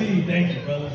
see you. Thank you, brother.